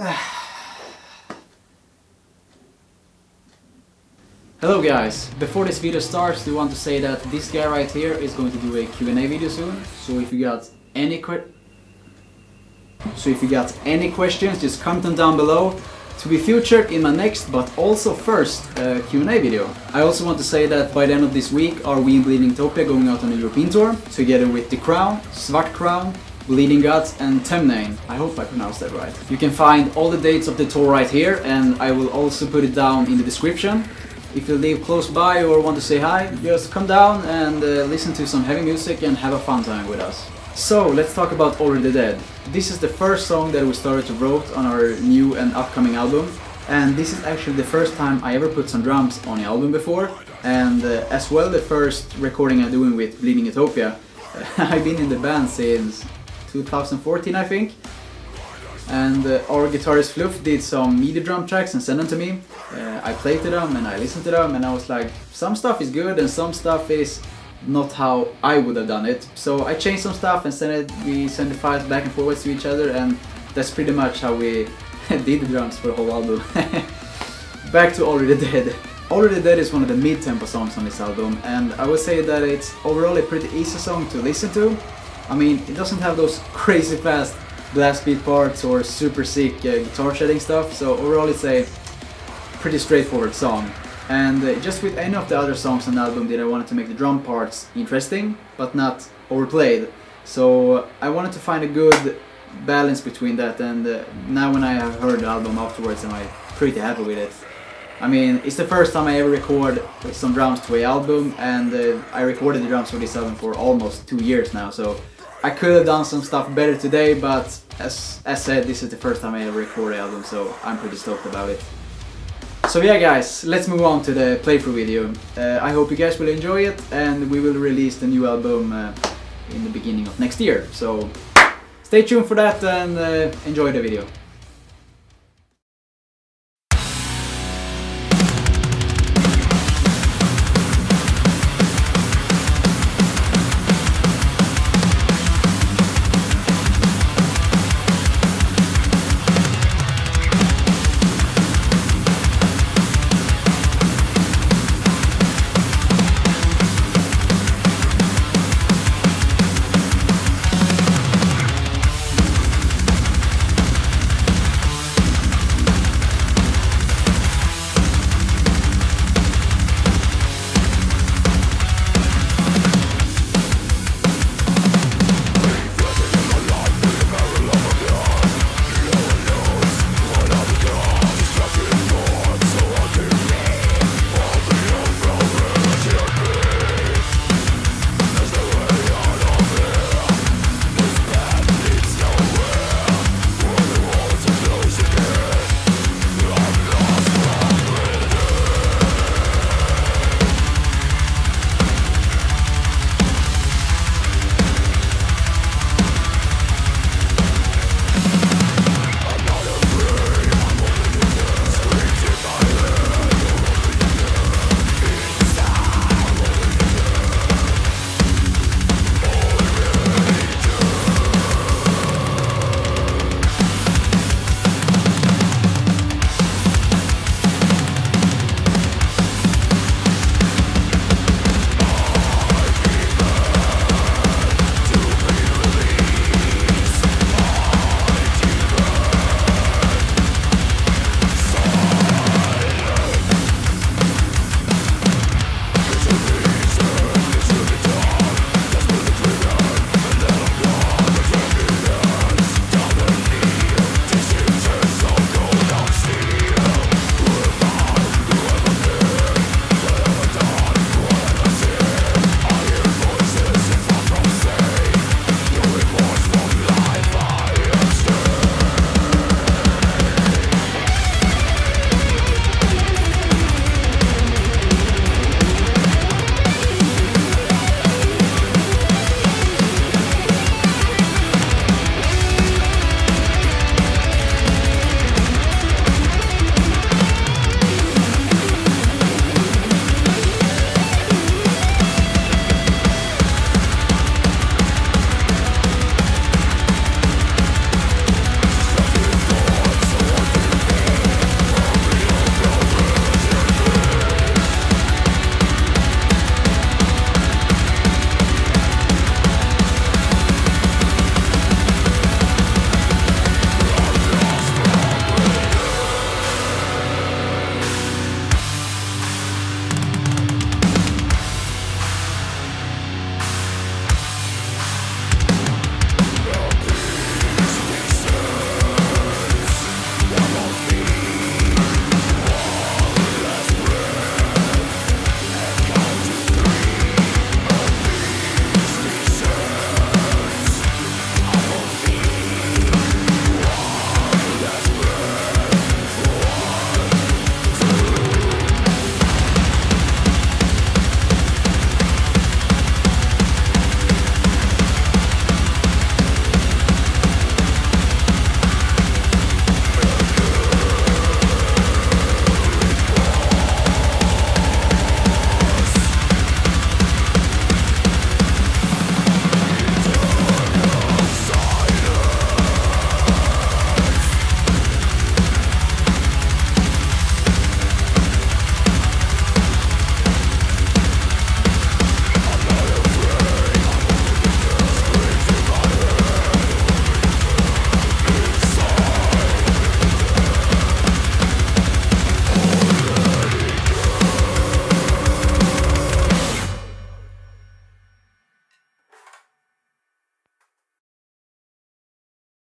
Hello guys, before this video starts we want to say that this guy right here is going to do a Q&A video soon, so if you got any so if you got any questions just comment them down below to be featured in my next but also first uh, Q&A video. I also want to say that by the end of this week are we in Bleeding Utopia going out on a European tour together with The Crown, Svart Crown, Bleeding Guts and Temnein. I hope I pronounced that right. You can find all the dates of the tour right here and I will also put it down in the description. If you live close by or want to say hi, just come down and uh, listen to some heavy music and have a fun time with us. So, let's talk about Already Dead. This is the first song that we started to wrote on our new and upcoming album. And this is actually the first time I ever put some drums on the album before. And uh, as well the first recording I'm doing with Bleeding Utopia. I've been in the band since 2014 I think. And uh, our guitarist Fluff did some MIDI drum tracks and sent them to me. Uh, I played to them and I listened to them and I was like, some stuff is good and some stuff is not how I would have done it. So I changed some stuff and sent it, we sent the files back and forwards to each other and that's pretty much how we did the drums for the whole album. back to Already Dead. Already Dead is one of the mid-tempo songs on this album and I would say that it's overall a pretty easy song to listen to. I mean, it doesn't have those crazy fast blast beat parts or super sick uh, guitar shedding stuff, so overall it's a pretty straightforward song. And uh, just with any of the other songs on the album did I wanted to make the drum parts interesting, but not overplayed. So I wanted to find a good balance between that and uh, now when I have heard the album afterwards I'm pretty happy with it. I mean, it's the first time I ever record some drums to a album and uh, I recorded the drums for this album for almost two years now, so I could have done some stuff better today, but as, as said, this is the first time I ever record an album, so I'm pretty stoked about it. So yeah guys, let's move on to the playthrough video. Uh, I hope you guys will enjoy it and we will release the new album uh, in the beginning of next year. So stay tuned for that and uh, enjoy the video.